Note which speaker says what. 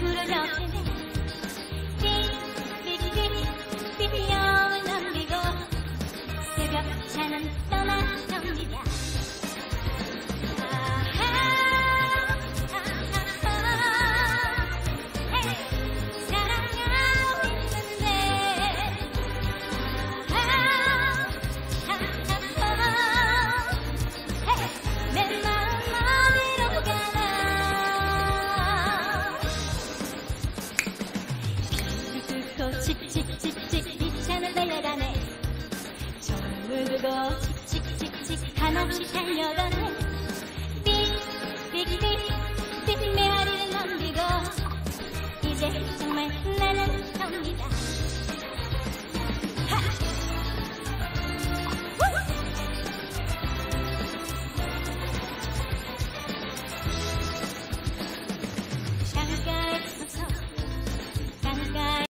Speaker 1: 不要。 한없이 달려가네 삑삑삑 삑 메아리를 넘기고 이제 정말 나는